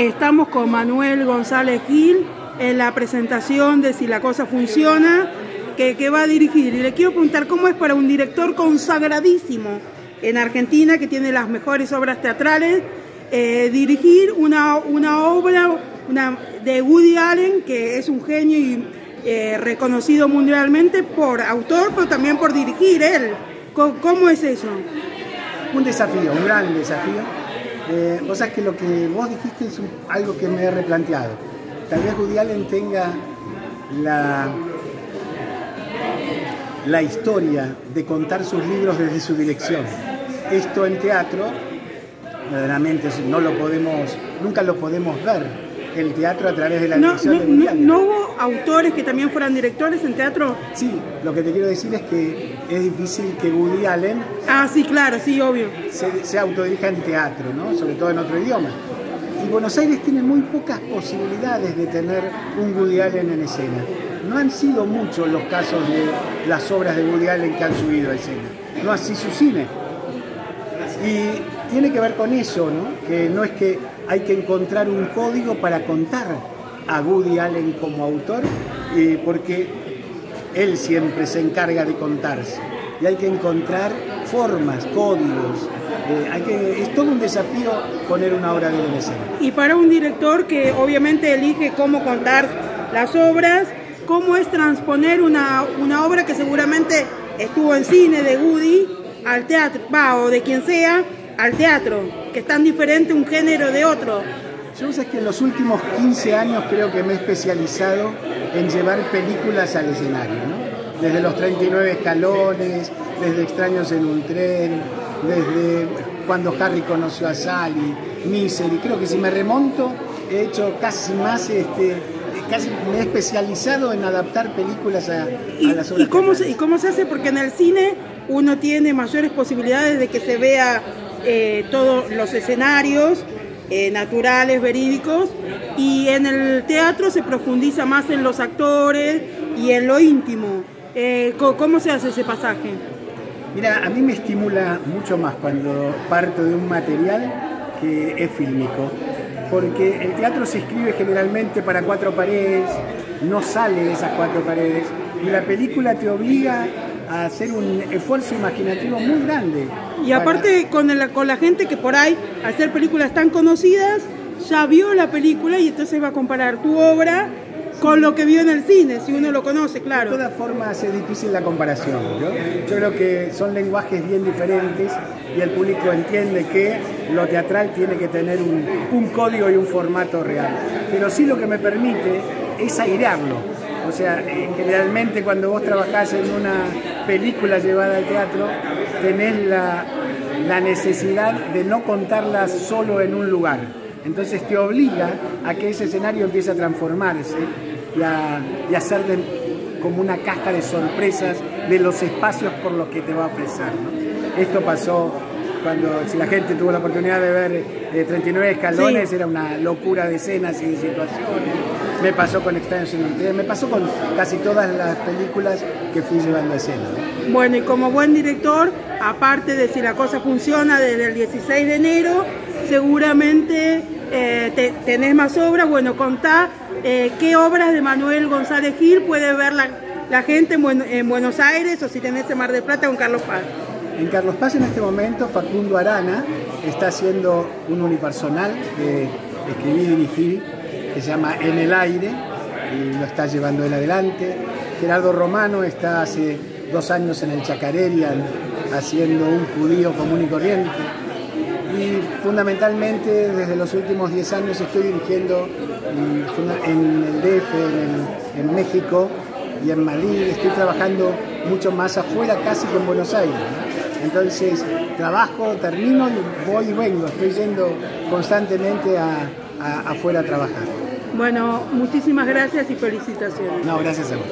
Estamos con Manuel González Gil en la presentación de Si la cosa funciona, que, va a dirigir. Y le quiero preguntar cómo es para un director consagradísimo en Argentina, que tiene las mejores obras teatrales, eh, dirigir una, una obra una, de Woody Allen, que es un genio y eh, reconocido mundialmente por autor, pero también por dirigir él. ¿Cómo, es eso? Un desafío, un gran desafío. Eh, vos sabés que lo que vos dijiste es algo que me he replanteado. Tal vez Woody Allen tenga la, la historia de contar sus libros desde su dirección. Esto en teatro, verdaderamente no lo podemos, nunca lo podemos ver el teatro a través de la dirección de Woody Allen. ¿No hubo autores que también fueran directores en teatro? Sí, lo que te quiero decir es que es difícil que Woody Allen... Ah, sí, claro, sí, obvio. Se, se autodirija en teatro, ¿no? Sobre todo en otro idioma. Y Buenos Aires tiene muy pocas posibilidades de tener un Woody Allen en escena. No han sido muchos los casos de las obras de Woody Allen que han subido a escena. No así su cine. Y tiene que ver con eso, ¿no? Que no es que hay que encontrar un código para contar a Woody Allen como autor, eh, porque él siempre se encarga de contarse. Y hay que encontrar formas, códigos. Eh, hay que, es todo un desafío poner una obra de él Y para un director que obviamente elige cómo contar las obras, ¿cómo es transponer una, una obra que seguramente estuvo en cine de Woody al teatro, va, o de quien sea, al teatro, que es tan diferente un género de otro. Yo sé que en los últimos 15 años creo que me he especializado en llevar películas al escenario, ¿no? Desde los 39 escalones, desde Extraños en un tren, desde cuando Harry conoció a Sally, Misery. Creo que si me remonto, he hecho casi más, este, casi me he especializado en adaptar películas a, las obras. ¿y cómo, se, ¿Y cómo se hace? Porque en el cine uno tiene mayores posibilidades de que se vea eh, todos los escenarios eh, naturales, verídicos, y en el teatro se profundiza más en los actores y en lo íntimo. Eh, ¿Cómo se hace ese pasaje? Mira, a mí me estimula mucho más cuando parto de un material que es fílmico, porque el teatro se escribe generalmente para cuatro paredes, no sale de esas cuatro paredes, y la película te obliga a hacer un esfuerzo imaginativo muy grande. Y aparte con, con la gente que por ahí, hacer películas tan conocidas, ya vio la película y entonces va a comparar tu obra con lo que vio en el cine, si uno lo conoce, claro. De todas formas es difícil la comparación. Yo creo que son lenguajes bien diferentes y el público entiende que lo teatral tiene que tener un, un código y un formato real. Pero sí lo que me permite es airearlo o sea, eh, generalmente cuando vos trabajás en una película llevada al teatro, tenés la, necesidad de no contarla solo en un lugar. Entonces te obliga a que ese escenario empiece a transformarse y a, y ser como una caja de sorpresas de los espacios por los que te va a ofrecer. Esto pasó cuando si la gente tuvo la oportunidad de ver 39 eh, escalones, era una locura de escenas y de situaciones. Me pasó con Extension me pasó con casi todas las películas que fui llevando a escena. Bueno, y como buen director, aparte de si la cosa funciona desde el 16 de enero, seguramente eh, tenés más obras. Bueno, contá eh, qué obras de Manuel González Gil puede ver la, gente en, Buenos Aires o si tenés en Mar del Plata con Carlos Paz. En Carlos Paz en este momento Facundo Arana está haciendo un unipersonal que escribí y dirigí que se llama En el aire y lo está llevando él adelante. Gerardo Romano está hace dos años en el Chacarerian haciendo un judío común y corriente. Y fundamentalmente desde los últimos 10 años estoy dirigiendo en el DF, en, México y en Madrid. Estoy trabajando mucho más afuera casi que en Buenos Aires. Entonces trabajo, termino y voy y vengo. Estoy yendo constantemente a, afuera a trabajar. Bueno, muchísimas gracias y felicitaciones. No, gracias a vos.